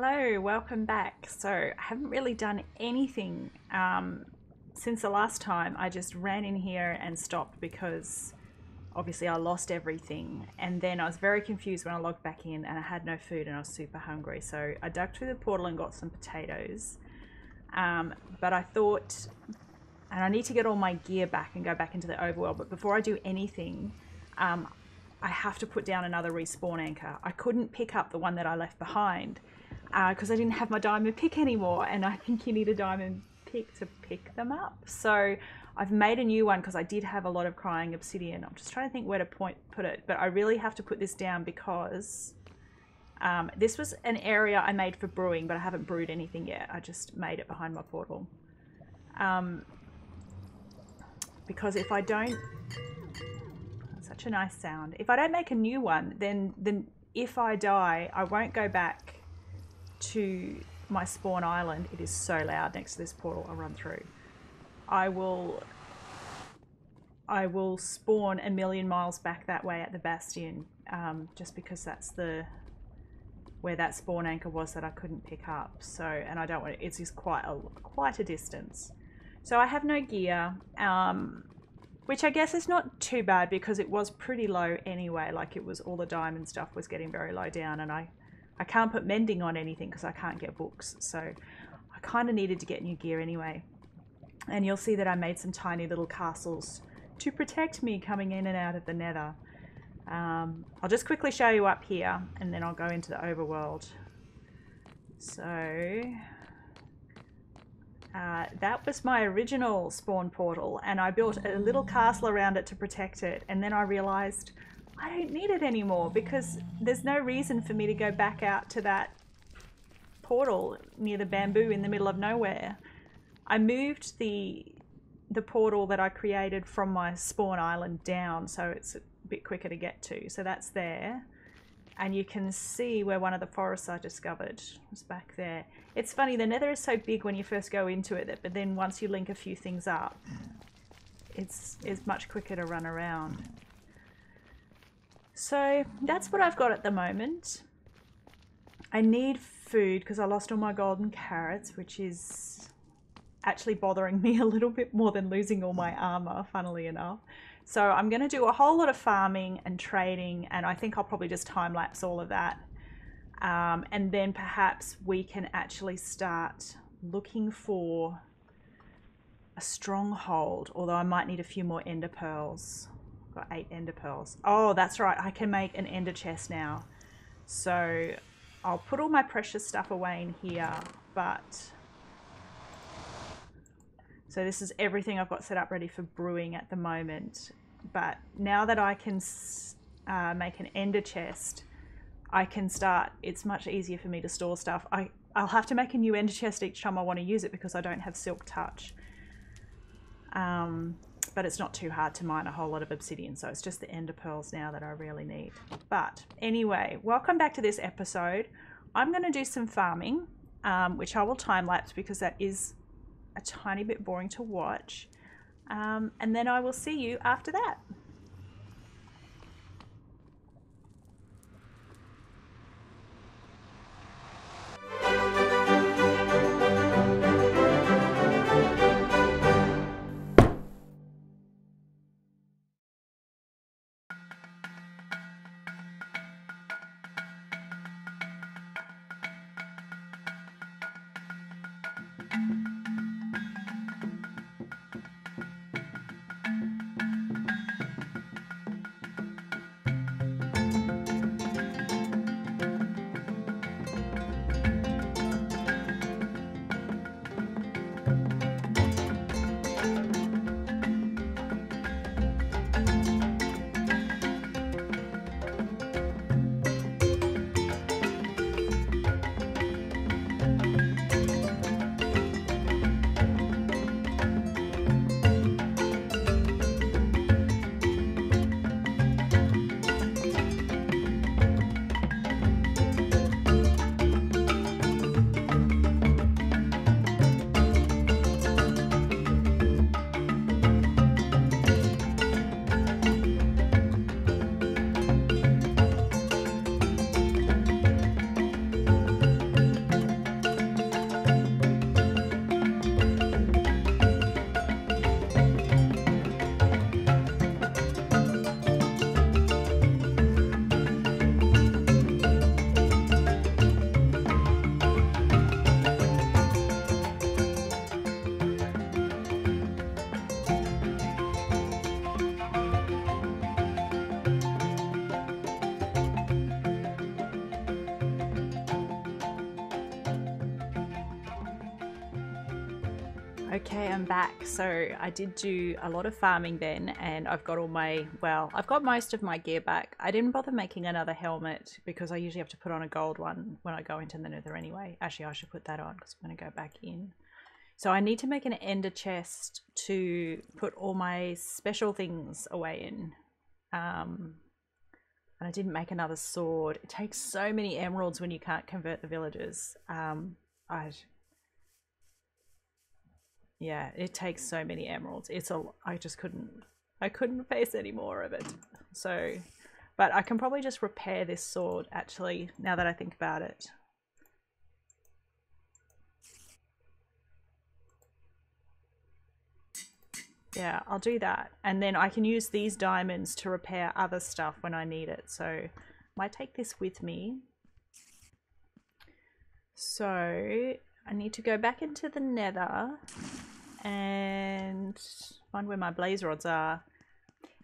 Hello, welcome back. So, I haven't really done anything um, since the last time. I just ran in here and stopped because obviously I lost everything. And then I was very confused when I logged back in and I had no food and I was super hungry. So, I dug through the portal and got some potatoes. Um, but I thought, and I need to get all my gear back and go back into the overworld. But before I do anything, um, I have to put down another respawn anchor. I couldn't pick up the one that I left behind because uh, I didn't have my diamond pick anymore, and I think you need a diamond pick to pick them up. So I've made a new one because I did have a lot of crying obsidian. I'm just trying to think where to point put it, but I really have to put this down because um, this was an area I made for brewing, but I haven't brewed anything yet. I just made it behind my portal. Um, because if I don't, such a nice sound. If I don't make a new one, then then if I die, I won't go back to my spawn island. It is so loud next to this portal I'll run through. I will I will spawn a million miles back that way at the Bastion, um, just because that's the where that spawn anchor was that I couldn't pick up. So, and I don't want it, it's just quite a quite a distance. So I have no gear, um, which I guess is not too bad because it was pretty low anyway. Like it was all the diamond stuff was getting very low down, and I I can't put mending on anything because I can't get books. So I kind of needed to get new gear anyway. And you'll see that I made some tiny little castles to protect me coming in and out of the nether. Um, I'll just quickly show you up here and then I'll go into the overworld. So uh, that was my original spawn portal and I built a little castle around it to protect it and then I realized I don't need it anymore because there's no reason for me to go back out to that portal near the bamboo in the middle of nowhere. I moved the the portal that I created from my spawn island down so it's a bit quicker to get to. So that's there. And you can see where one of the forests I discovered was back there. It's funny, the nether is so big when you first go into it, but then once you link a few things up, it's, it's much quicker to run around. So that's what I've got at the moment. I need food because I lost all my golden carrots, which is actually bothering me a little bit more than losing all my armor, funnily enough. So I'm going to do a whole lot of farming and trading, and I think I'll probably just time lapse all of that. Um, and then perhaps we can actually start looking for a stronghold, although I might need a few more ender pearls got eight ender pearls. Oh, that's right. I can make an ender chest now. So I'll put all my precious stuff away in here, but... So this is everything I've got set up ready for brewing at the moment. But now that I can uh, make an ender chest, I can start, it's much easier for me to store stuff. I, I'll have to make a new ender chest each time I want to use it because I don't have silk touch. Um, but it's not too hard to mine a whole lot of obsidian. So it's just the ender pearls now that I really need. But anyway, welcome back to this episode. I'm going to do some farming, um, which I will time lapse because that is a tiny bit boring to watch. Um, and then I will see you after that. So I did do a lot of farming then, and I've got all my, well, I've got most of my gear back. I didn't bother making another helmet because I usually have to put on a gold one when I go into the nether anyway. Actually, I should put that on because I'm going to go back in. So I need to make an ender chest to put all my special things away in. Um, and I didn't make another sword. It takes so many emeralds when you can't convert the villagers. Um, I yeah, it takes so many emeralds. It's a I just couldn't I couldn't face any more of it. So but I can probably just repair this sword actually now that I think about it. Yeah, I'll do that. And then I can use these diamonds to repair other stuff when I need it. So might take this with me. So I need to go back into the nether and find where my blaze rods are.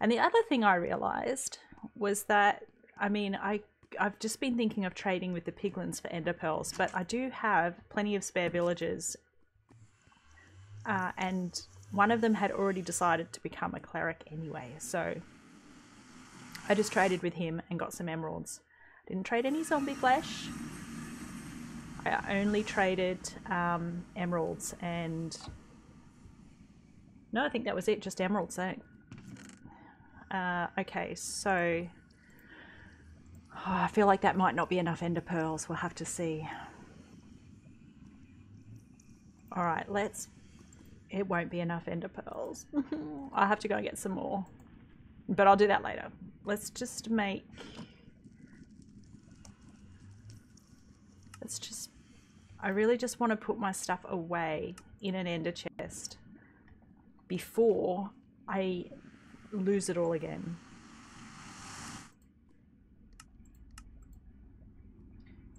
And the other thing I realized was that, I mean, I I've just been thinking of trading with the piglins for ender pearls, but I do have plenty of spare villagers. Uh, and one of them had already decided to become a cleric anyway, so I just traded with him and got some emeralds. Didn't trade any zombie flesh, I only traded um, emeralds and no, I think that was it, just emeralds. Eh? Uh, okay, so oh, I feel like that might not be enough ender pearls. We'll have to see. All right, let's. It won't be enough ender pearls. I'll have to go and get some more, but I'll do that later. Let's just make. Let's just I really just want to put my stuff away in an ender chest before I lose it all again.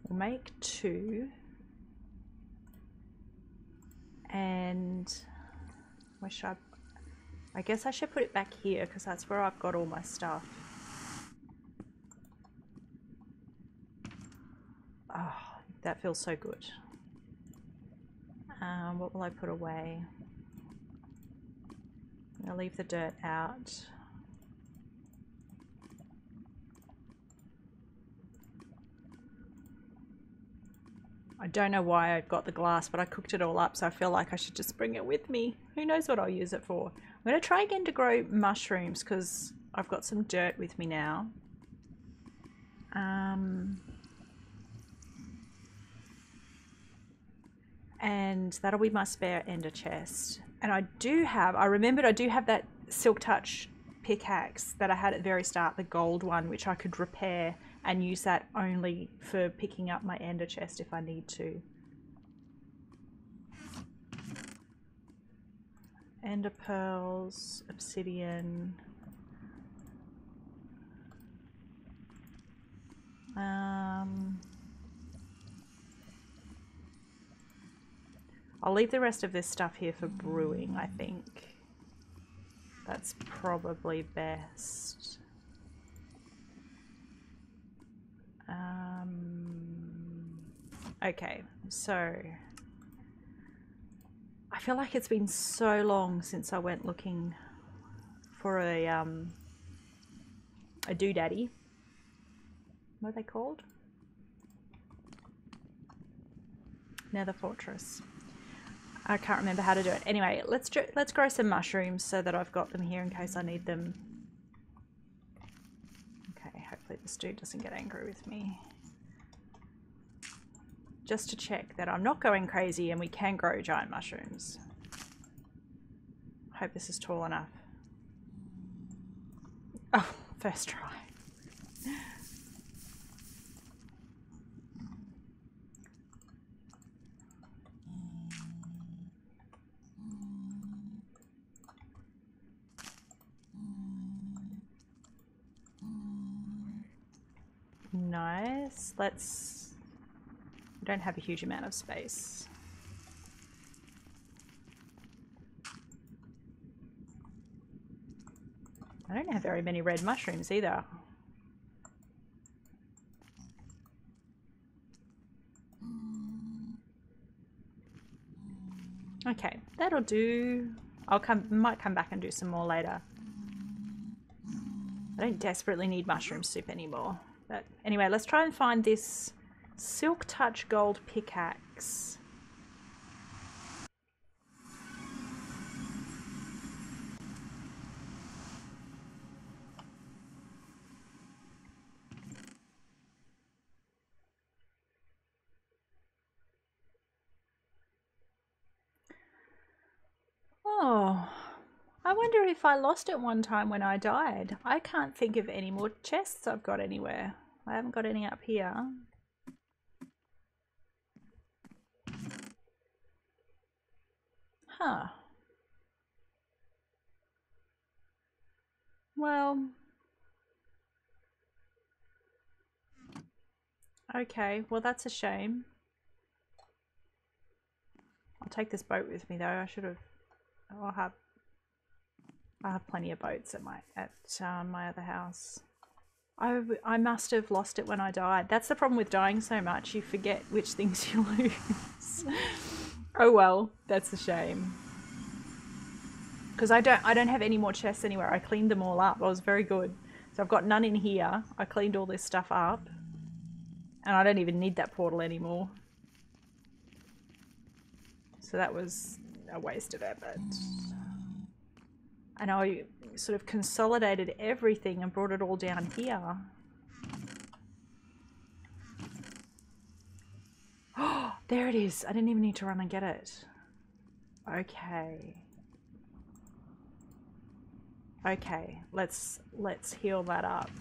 We'll make two. And I, I guess I should put it back here because that's where I've got all my stuff. Oh, that feels so good. Um, what will I put away? I'll leave the dirt out. I don't know why I got the glass, but I cooked it all up, so I feel like I should just bring it with me. Who knows what I'll use it for. I'm going to try again to grow mushrooms because I've got some dirt with me now. Um, and that'll be my spare ender chest. And I do have, I remembered I do have that Silk Touch pickaxe that I had at the very start, the gold one, which I could repair and use that only for picking up my ender chest if I need to. Ender pearls, obsidian. Um, I'll leave the rest of this stuff here for brewing, I think. That's probably best. Um, okay, so I feel like it's been so long since I went looking for a um, a doodaddy. What are they called? Nether Fortress. I can't remember how to do it. Anyway, let's let's grow some mushrooms so that I've got them here in case I need them. Okay, hopefully this dude doesn't get angry with me. Just to check that I'm not going crazy and we can grow giant mushrooms. I hope this is tall enough. Oh, first try. Nice. Let's... We don't have a huge amount of space. I don't have very many red mushrooms either. Okay, that'll do. I'll come, might come back and do some more later. I don't desperately need mushroom soup anymore. But anyway, let's try and find this Silk Touch Gold pickaxe. Oh, I wonder if I lost it one time when I died. I can't think of any more chests I've got anywhere. I haven't got any up here. Huh. Well. Okay, well that's a shame. I'll take this boat with me though. I should have I'll have I have plenty of boats at my at um, my other house. I, I must have lost it when I died. That's the problem with dying so much. You forget which things you lose. Oh well, that's a shame. Because I don't I don't have any more chests anywhere. I cleaned them all up. I was very good. So I've got none in here. I cleaned all this stuff up. And I don't even need that portal anymore. So that was a waste of effort. And I sort of consolidated everything and brought it all down here. Oh, there it is. I didn't even need to run and get it. Okay. Okay, let's let's heal that up.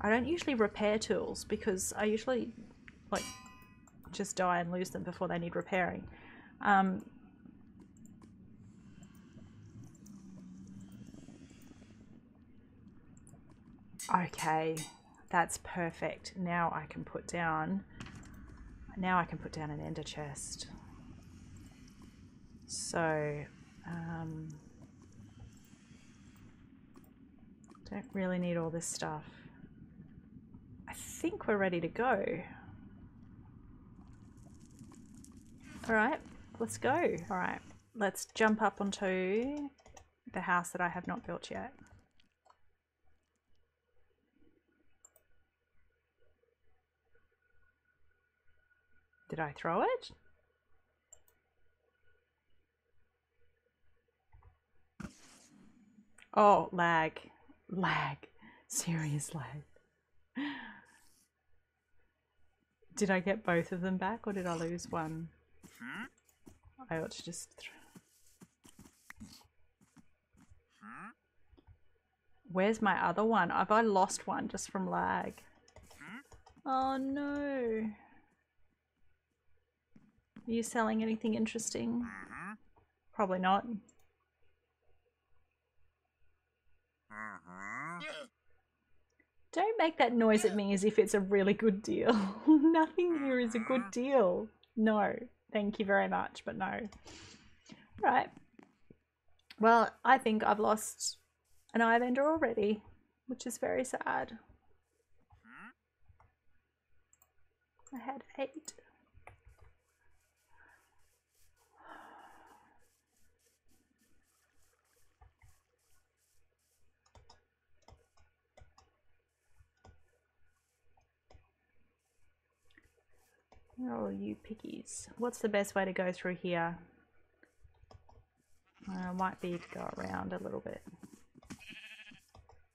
I don't usually repair tools because I usually like just die and lose them before they need repairing. Um, okay, that's perfect. Now I can put down, now I can put down an ender chest. So, um, don't really need all this stuff. I think we're ready to go. All right, let's go. All right, let's jump up onto the house that I have not built yet. Did I throw it? Oh, lag. Lag. Serious lag. Did I get both of them back or did I lose one? I ought to just... throw. Where's my other one? Have I lost one just from lag? Oh no. Are you selling anything interesting? Probably not. Don't make that noise at me as if it's a really good deal. Nothing here is a good deal. No. Thank you very much, but no. Right. Well, I think I've lost an Eye of Ender already, which is very sad. I had eight. Oh, you pickies. What's the best way to go through here? Uh, might be to go around a little bit.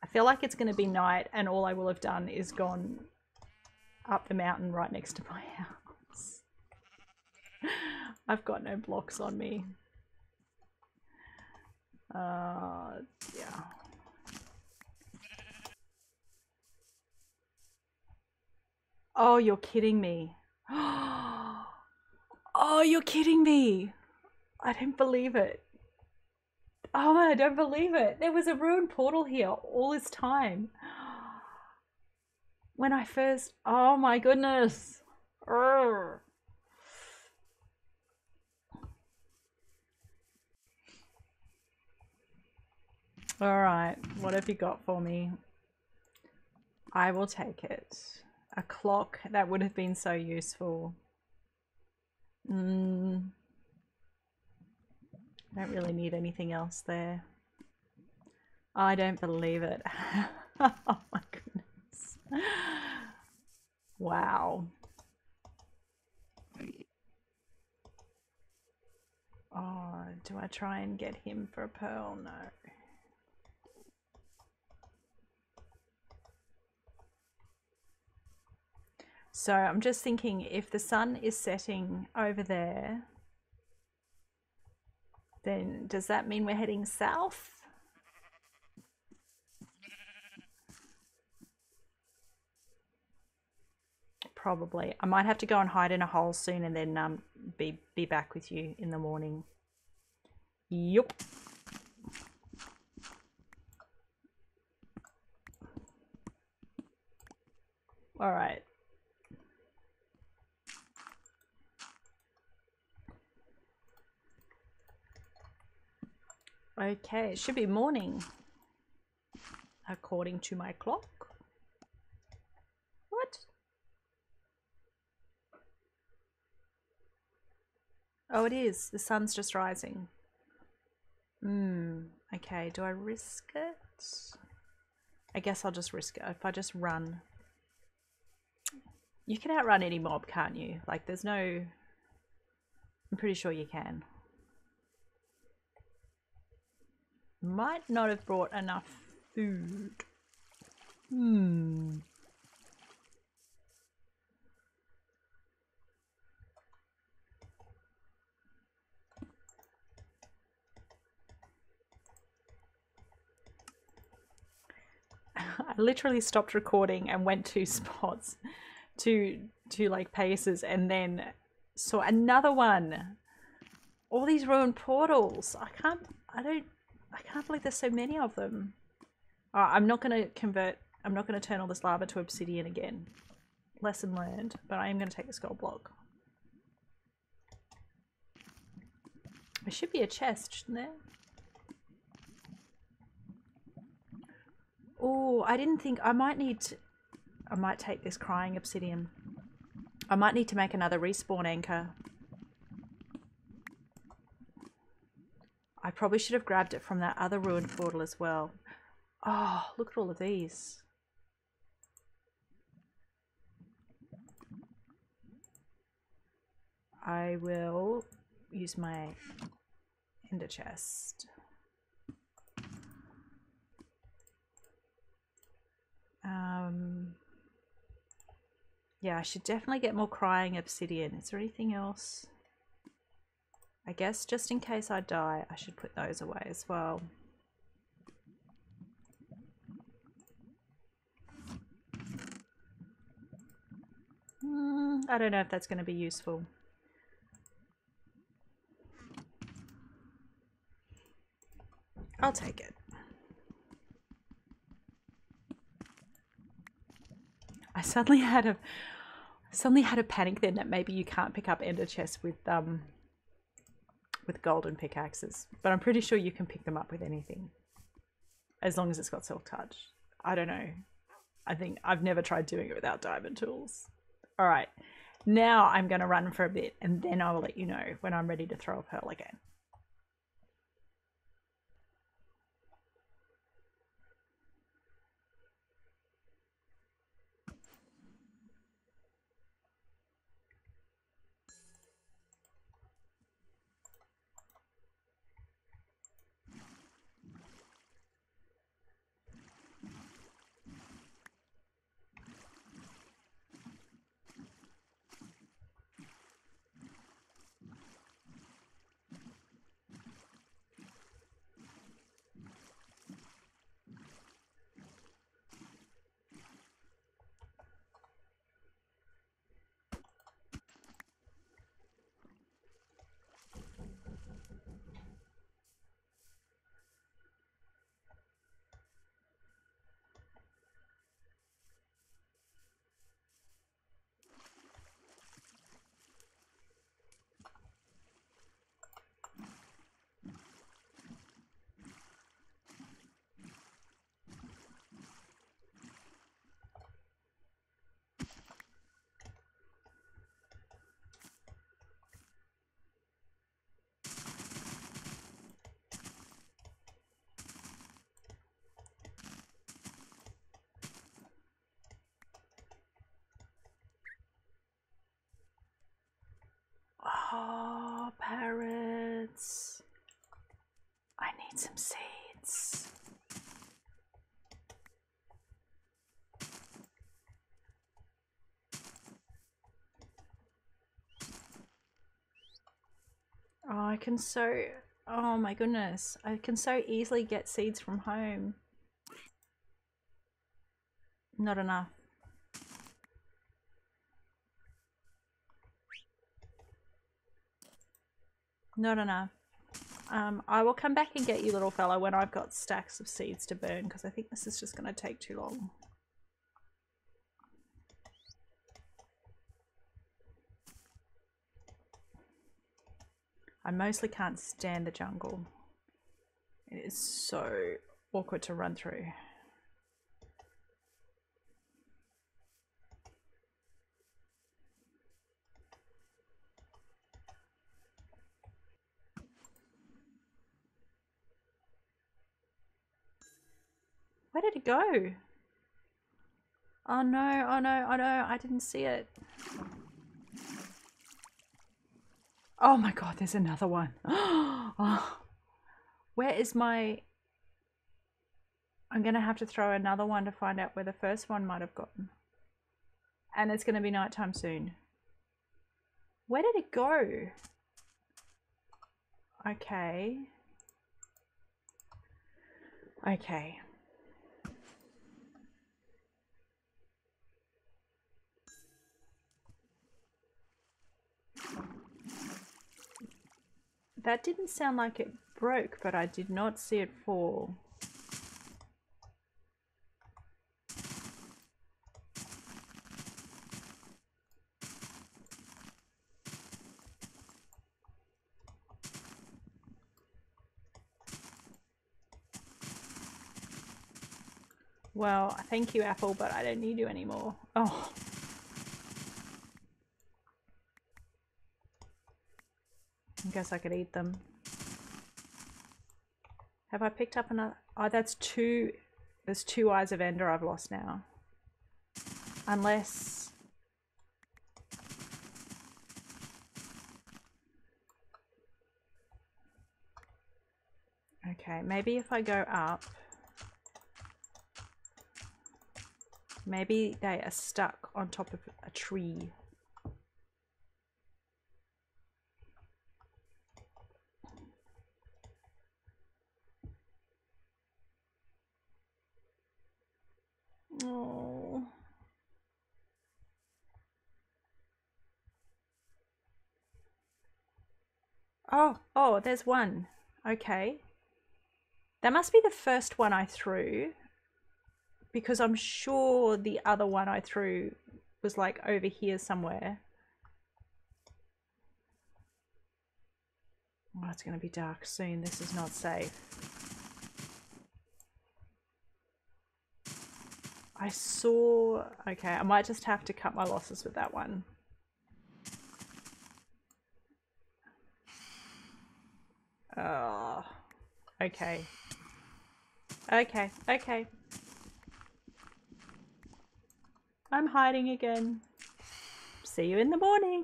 I feel like it's going to be night and all I will have done is gone up the mountain right next to my house. I've got no blocks on me. Uh, yeah. Oh, you're kidding me. oh, you're kidding me. I don't believe it. Oh, I don't believe it. There was a ruined portal here all this time. When I first, oh my goodness. Urgh. All right, what have you got for me? I will take it a clock that would have been so useful Mm. I don't really need anything else there. I don't believe it. oh my goodness. Wow. Oh, do I try and get him for a pearl? No. So I'm just thinking if the sun is setting over there, then does that mean we're heading south? Probably. I might have to go and hide in a hole soon and then um, be, be back with you in the morning. Yup. All right. Okay, it should be morning according to my clock. What? Oh, it is. The sun's just rising. Hmm. Okay, do I risk it? I guess I'll just risk it. If I just run. You can outrun any mob, can't you? Like, there's no... I'm pretty sure you can. Might not have brought enough food. Hmm. I literally stopped recording and went two spots, to to like paces, and then saw another one. All these ruined portals. I can't. I don't. I can't believe there's so many of them. Uh, I'm not going to convert, I'm not going to turn all this lava to obsidian again. Lesson learned, but I am going to take this gold block. There should be a chest, shouldn't there? Oh, I didn't think, I might need to, I might take this crying obsidian. I might need to make another respawn anchor. I probably should have grabbed it from that other ruined portal as well. Oh, look at all of these. I will use my ender chest. Um, yeah, I should definitely get more crying obsidian. Is there anything else? I guess just in case I die, I should put those away as well. Mm, I don't know if that's going to be useful. I'll take it. I suddenly had a suddenly had a panic then that maybe you can't pick up ender chests with um with golden pickaxes, but I'm pretty sure you can pick them up with anything as long as it's got silk touch. I don't know. I think I've never tried doing it without diamond tools. All right, now I'm going to run for a bit and then I will let you know when I'm ready to throw a pearl again. Some seeds. Oh, I can so... Oh my goodness. I can so easily get seeds from home. Not enough. Not enough. Um, I will come back and get you, little fella, when I've got stacks of seeds to burn, because I think this is just going to take too long. I mostly can't stand the jungle. It is so awkward to run through. Where did go? Oh no, oh no, oh no, I didn't see it. Oh my god, there's another one. Oh. Where is my... I'm going to have to throw another one to find out where the first one might have gotten. And it's going to be nighttime soon. Where did it go? Okay. Okay. That didn't sound like it broke, but I did not see it fall. Well, thank you, Apple, but I don't need you anymore. Oh. Guess I could eat them. Have I picked up another? Oh, that's two. There's two Eyes of Ender I've lost now. Unless... Okay, maybe if I go up... Maybe they are stuck on top of a tree. Oh. Oh, oh, there's one. Okay. That must be the first one I threw. Because I'm sure the other one I threw was like over here somewhere. Oh, it's going to be dark soon. This is not safe. I saw... Okay, I might just have to cut my losses with that one. Oh, okay. Okay, okay. I'm hiding again. See you in the morning.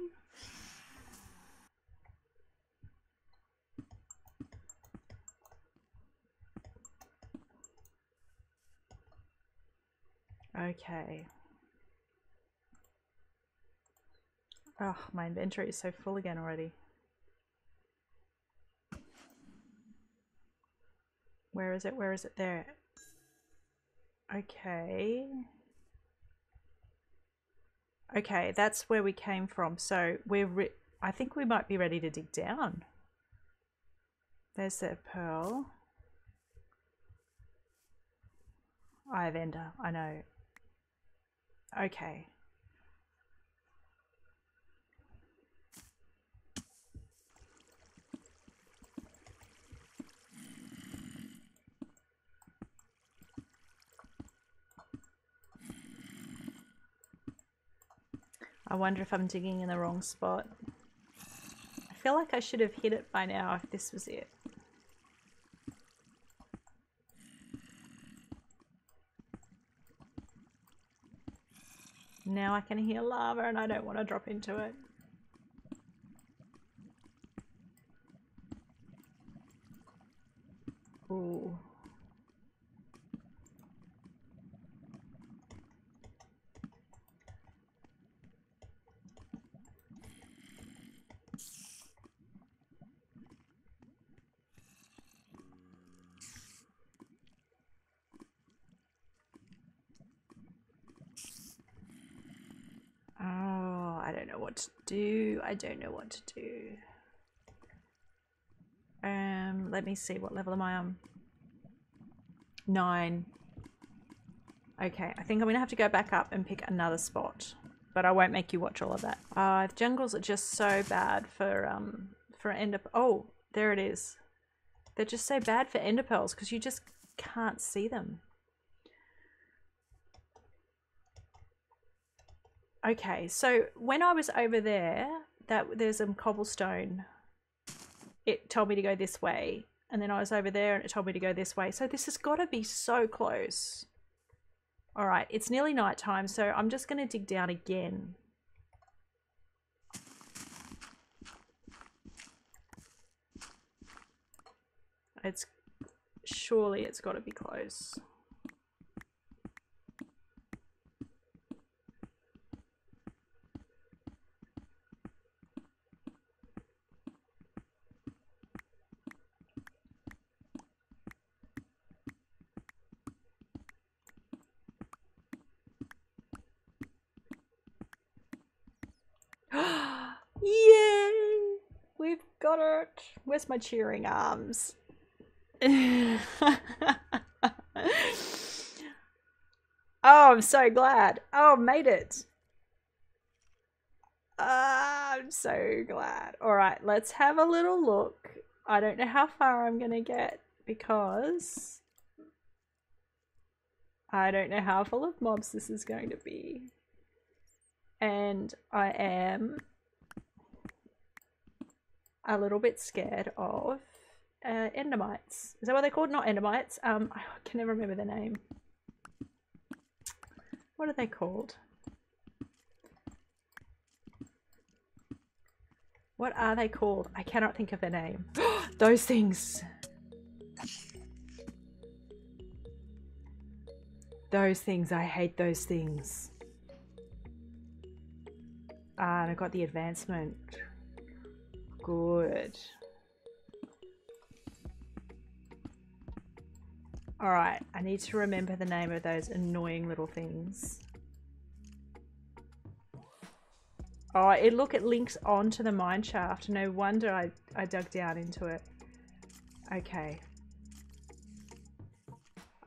Okay. Oh, my inventory is so full again already. Where is it? Where is it? There. Okay. Okay, that's where we came from. So we're, I think we might be ready to dig down. There's that pearl. I have ender, I know. Okay. I wonder if I'm digging in the wrong spot. I feel like I should have hit it by now if this was it. Now I can hear lava and I don't want to drop into it. Ooh, Ooh. Oh, I don't know what to I don't know what to do. Um, let me see. What level am I on? Nine. Okay, I think I'm gonna have to go back up and pick another spot, but I won't make you watch all of that. Uh, jungles are just so bad for um for ender. Oh, there it is. They're just so bad for ender pearls because you just can't see them. Okay, so when I was over there, that there's some cobblestone. It told me to go this way, and then I was over there and it told me to go this way. So this has got to be so close. All right, it's nearly night time, so I'm just going to dig down again. It's surely it's got to be close. Got it. Where's my cheering arms? oh, I'm so glad. Oh, made it. Uh, I'm so glad. All right, let's have a little look. I don't know how far I'm going to get because I don't know how full of mobs this is going to be. And I am a little bit scared of uh, endermites. Is that what they're called? Not endermites. Um, I can never remember the name. What are they called? What are they called? I cannot think of the name. those things. Those things. I hate those things. Ah, and I got the advancement. Good. Alright, I need to remember the name of those annoying little things. Oh, it look, it links onto the mine shaft. No wonder I, I dug down into it. Okay.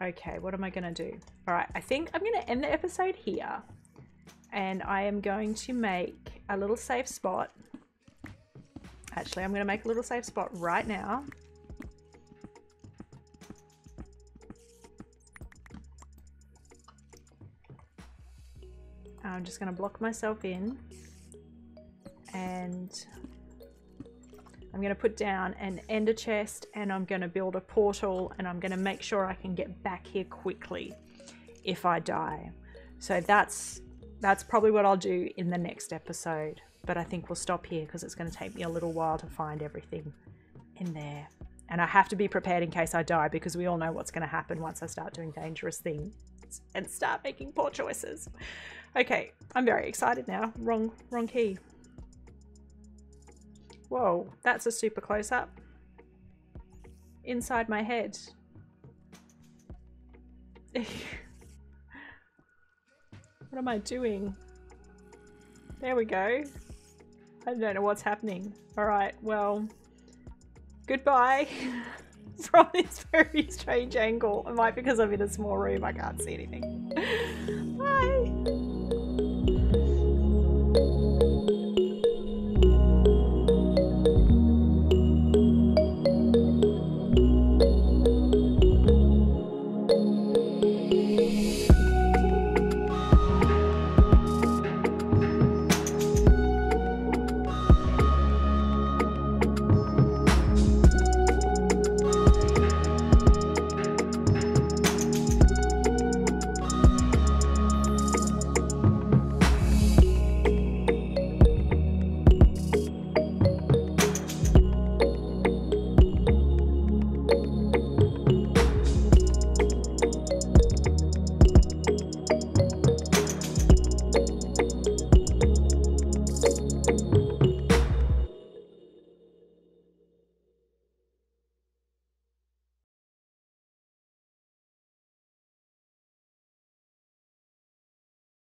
Okay, what am I going to do? Alright, I think I'm going to end the episode here. And I am going to make a little safe spot. Actually, I'm going to make a little safe spot right now. I'm just going to block myself in and I'm going to put down an ender chest and I'm going to build a portal and I'm going to make sure I can get back here quickly if I die. So that's that's probably what I'll do in the next episode. But I think we'll stop here because it's going to take me a little while to find everything in there. And I have to be prepared in case I die because we all know what's going to happen once I start doing dangerous things and start making poor choices. Okay, I'm very excited now. Wrong, wrong key. Whoa, that's a super close up. Inside my head. what am I doing? There we go. I don't know what's happening. Alright, well, goodbye from this very strange angle. It might because I'm in a small room, I can't see anything. Bye!